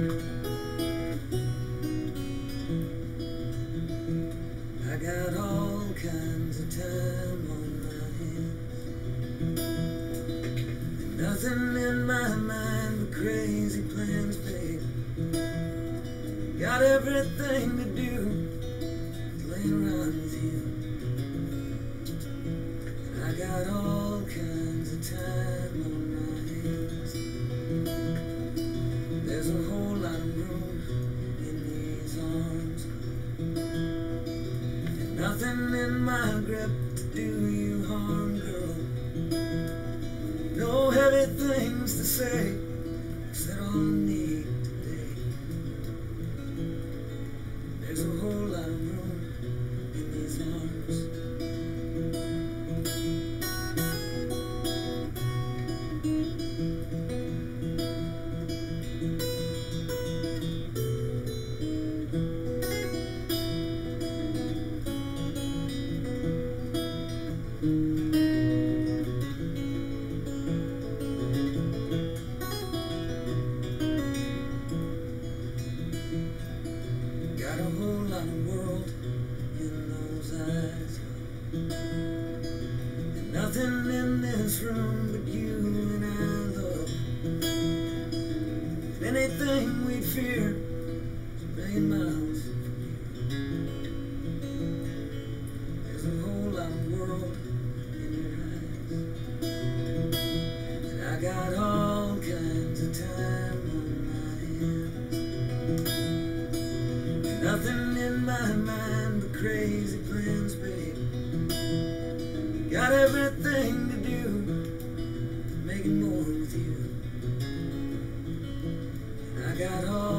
I got all kinds of time on my hands. And nothing in my mind but crazy plans, babe. Got everything to do nothing in my grip to do you harm, girl. No heavy things to say, said all I need today. There's a whole Got a whole lot of world in those eyes. And nothing in this room but you and I love. Anything we'd fear is a million miles my mind but crazy plans, babe. Got everything to do, to make it more with you. And I got all.